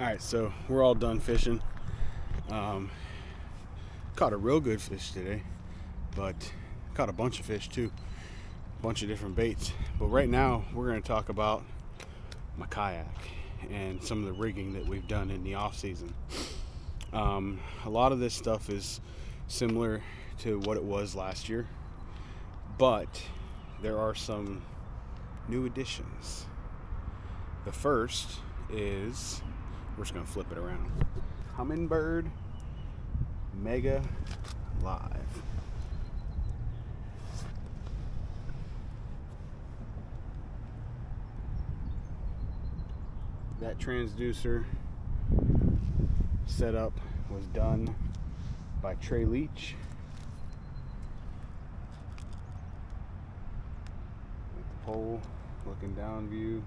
All right, so we're all done fishing. Um, caught a real good fish today, but caught a bunch of fish too, a bunch of different baits. But right now, we're going to talk about my kayak and some of the rigging that we've done in the off season. Um, a lot of this stuff is similar to what it was last year, but there are some new additions. The first is we're just gonna flip it around. Humminbird Mega Live. That transducer setup was done by Tray Leach. With the pole looking down view.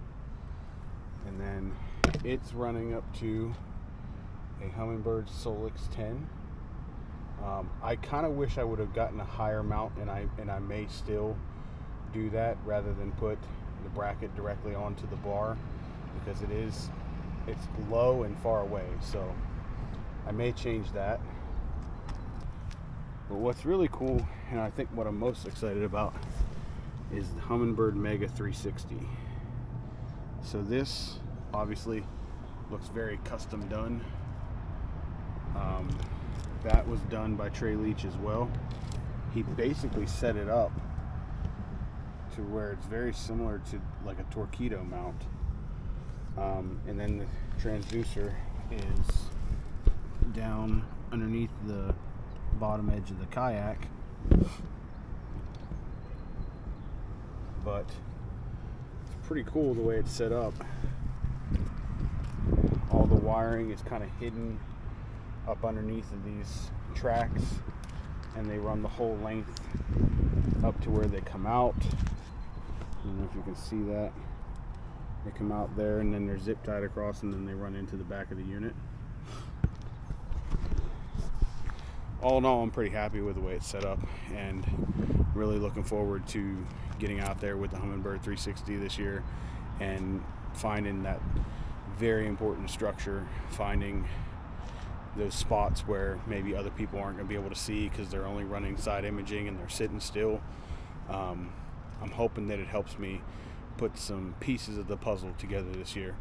And then it's running up to a Humminbird Solix 10. Um, I kind of wish I would have gotten a higher mount, and I and I may still do that rather than put the bracket directly onto the bar because it is it's low and far away. So I may change that. But what's really cool, and I think what I'm most excited about, is the Humminbird Mega 360. So this obviously looks very custom done. Um, that was done by Tray Leach as well. He basically set it up to where it's very similar to like a Torqeedo mount. Um, and then the transducer is down underneath the bottom edge of the kayak. But it's pretty cool the way it's set up. All the wiring is kind of hidden up underneath of these tracks and they run the whole length up to where they come out. I don't know if you can see that. They come out there and then they're zip tied across and then they run into the back of the unit. All in all, I'm pretty happy with the way it's set up and really looking forward to getting out there with the Humminbird 360 this year and finding that very important structure, finding those spots where maybe other people aren't going to be able to see because they're only running side imaging and they're sitting still. Um, I'm hoping that it helps me put some pieces of the puzzle together this year.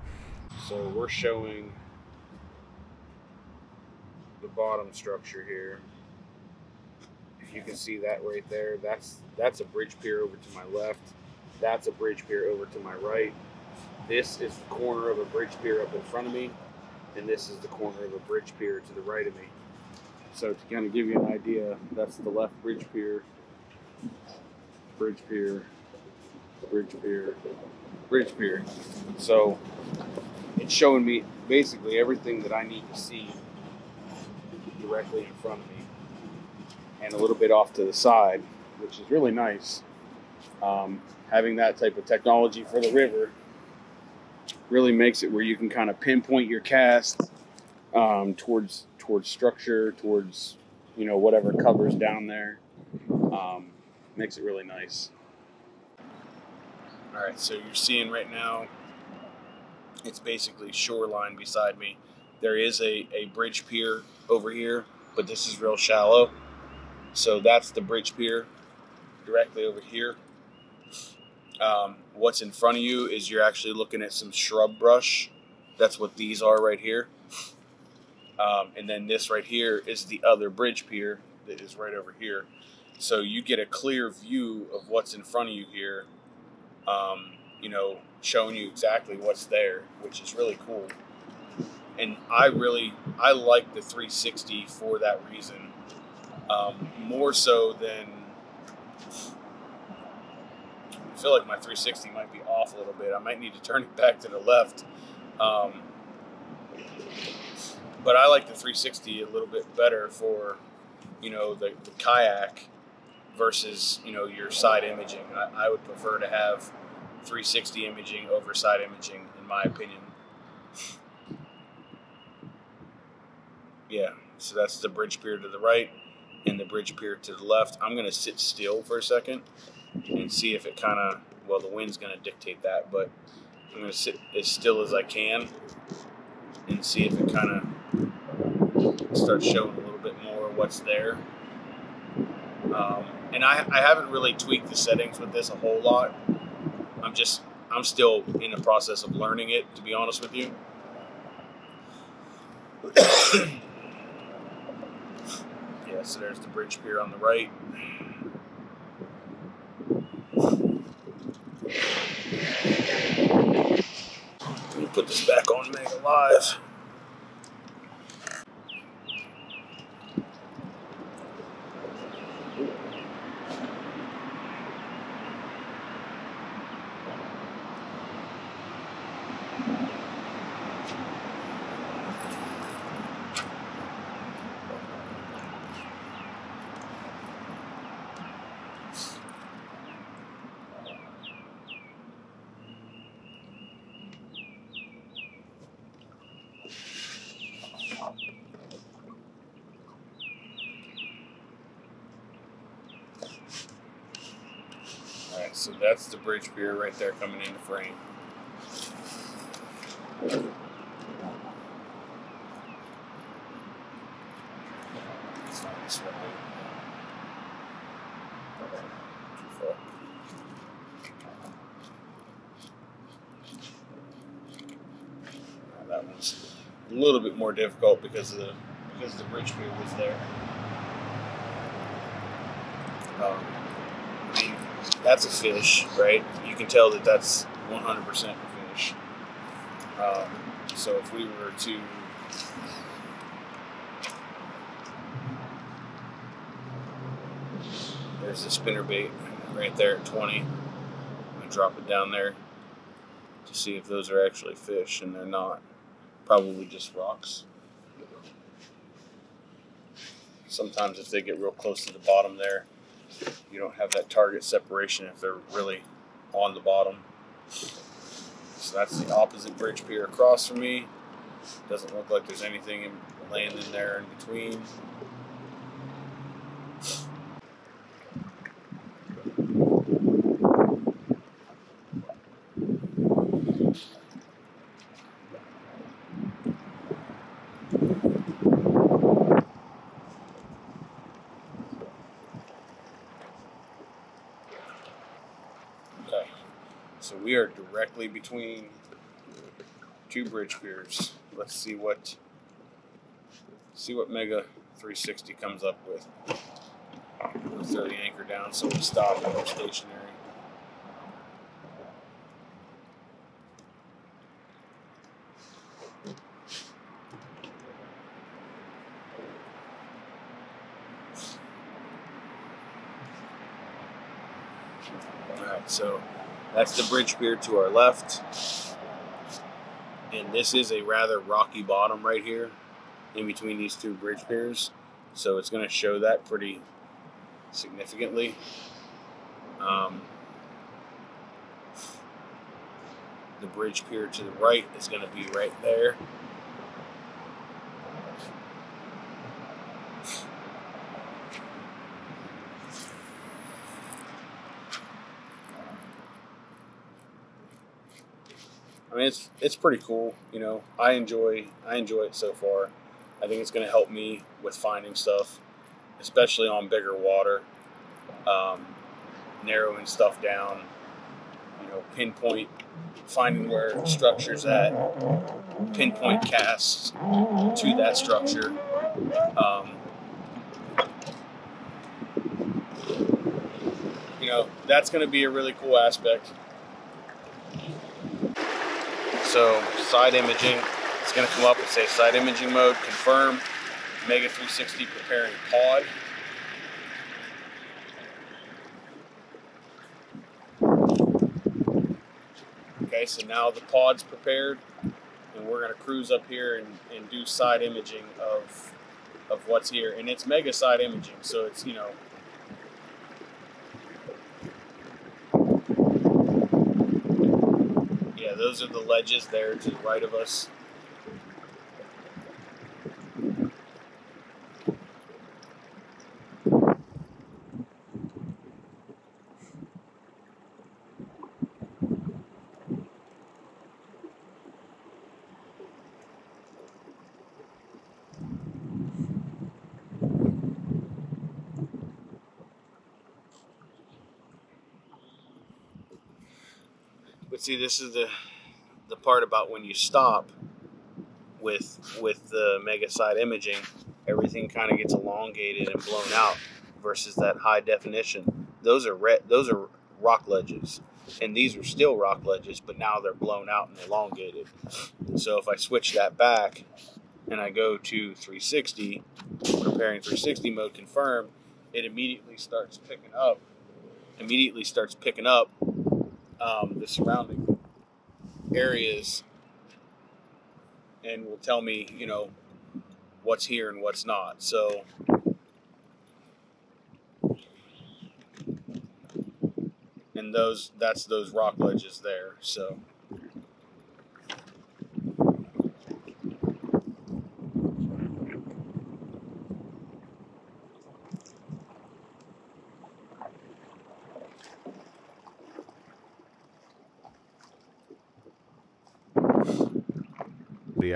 So we're showing the bottom structure here. If you can see that right there, that's that's a bridge pier over to my left. That's a bridge pier over to my right. This is the corner of a bridge pier up in front of me and this is the corner of a bridge pier to the right of me. So to kind of give you an idea, that's the left bridge pier, bridge pier, bridge pier, bridge pier. So it's showing me basically everything that I need to see directly in front of me and a little bit off to the side, which is really nice. Um, having that type of technology for the river really makes it where you can kind of pinpoint your cast um, towards towards structure, towards you know whatever covers down there. Um, makes it really nice. All right, so you're seeing right now, it's basically shoreline beside me. There is a, a bridge pier over here, but this is real shallow. So that's the bridge pier directly over here. Um, what's in front of you is you're actually looking at some shrub brush. That's what these are right here. Um, and then this right here is the other bridge pier that is right over here. So you get a clear view of what's in front of you here, um, you know, showing you exactly what's there, which is really cool. And I really, I like the 360 for that reason. Um, more so than I feel like my 360 might be off a little bit. I might need to turn it back to the left. Um, but I like the 360 a little bit better for, you know, the, the kayak versus, you know, your side imaging. I, I would prefer to have 360 imaging over side imaging, in my opinion. Yeah, so that's the bridge pier to the right and the bridge pier to the left. I'm going to sit still for a second and see if it kind of, well, the wind's going to dictate that, but I'm going to sit as still as I can and see if it kind of starts showing a little bit more what's there. Um, and I, I haven't really tweaked the settings with this a whole lot. I'm just I'm still in the process of learning it, to be honest with you. yeah, so there's the bridge pier on the right. Let me put this back on Mega Live. Alright, so that's the bridge pier right there coming into frame. That one's a little bit more difficult because of the because the bridge pier was there. Um, that's a fish, right? You can tell that that's 100% a fish. Um, so if we were to there's the spinner bait right there at 20. I'm gonna drop it down there to see if those are actually fish, and they're not. Probably just rocks. Sometimes if they get real close to the bottom there, you don't have that target separation if they're really on the bottom. So that's the opposite bridge pier across from me. Doesn't look like there's anything in, laying in there in between. Okay. So we are directly between two bridge piers. Let's see what see what Mega 360 comes up with. We'll throw the anchor down so we stop and we're stationary. Alright, so that's the bridge pier to our left. And this is a rather rocky bottom right here in between these two bridge piers. So it's going to show that pretty significantly. Um, the bridge pier to the right is going to be right there. It's it's pretty cool. You know, I enjoy I enjoy it so far. I think it's going to help me with finding stuff, especially on bigger water, um, narrowing stuff down. You know, pinpoint finding where structures at, pinpoint casts to that structure. Um, you know, that's going to be a really cool aspect. So side imaging, it's going to come up and say side imaging mode, confirm, Mega 360 preparing pod. Okay, so now the pod's prepared, and we're going to cruise up here and, and do side imaging of of what's here, and it's mega side imaging, so it's you know Those are the ledges there to the right of us. But see, this is the part about when you stop with with the mega side imaging, everything kind of gets elongated and blown out versus that high definition. Those are re- those are rock ledges, and these are still rock ledges, but now they're blown out and elongated. So if I switch that back and I go to 360, preparing 360 mode confirm, it immediately starts picking up. Immediately starts picking up um, the surrounding areas and will tell me, you know, what's here and what's not. So and those that's those rock ledges there. So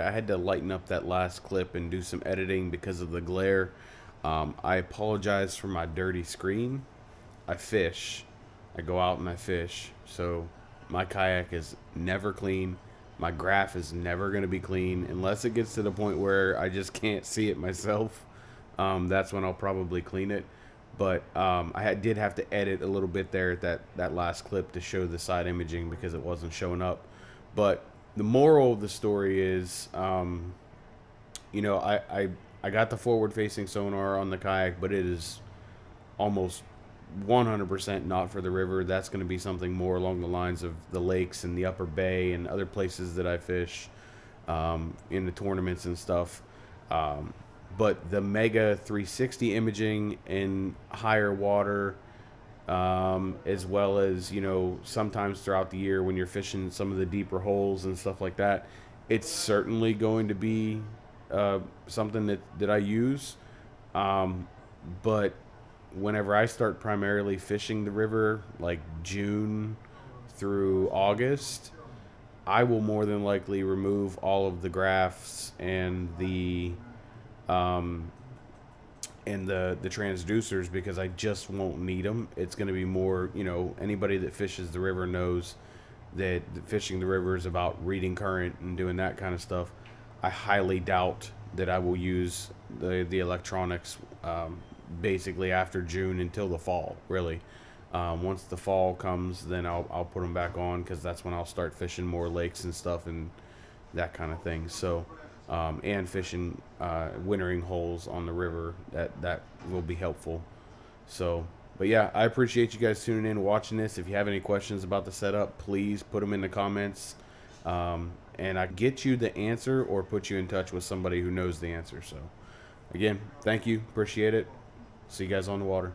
I had to lighten up that last clip and do some editing because of the glare. Um, I apologize for my dirty screen. I fish. I go out and I fish. So my kayak is never clean. My graph is never going to be clean unless it gets to the point where I just can't see it myself. Um, that's when I'll probably clean it. But um, I did have to edit a little bit there at that, that last clip to show the side imaging because it wasn't showing up. But the moral of the story is, um, you know, I, I I got the forward facing sonar on the kayak, but it is almost 100% not for the river. That's going to be something more along the lines of the lakes and the upper bay and other places that I fish um, in the tournaments and stuff. Um, but the Mega 360 imaging in higher water um, as well as you know sometimes throughout the year when you're fishing some of the deeper holes and stuff like that it's certainly going to be uh, something that, that i use. Um, but whenever i start primarily fishing the river like june through august i will more than likely remove all of the graphs and the um, and the the transducers because I just won't need them. It's going to be more, you know, anybody that fishes the river knows that fishing the river is about reading current and doing that kind of stuff. I highly doubt that I will use the the electronics um, basically after June until the fall. Really, um, once the fall comes, then I'll I'll put them back on because that's when I'll start fishing more lakes and stuff and that kind of thing. So um, and fishing uh, wintering holes on the river. That that will be helpful. So, but yeah, I appreciate you guys tuning in, watching this. If you have any questions about the setup, please put them in the comments, um, and I get you the answer or put you in touch with somebody who knows the answer. So, again, thank you, appreciate it. See you guys on the water.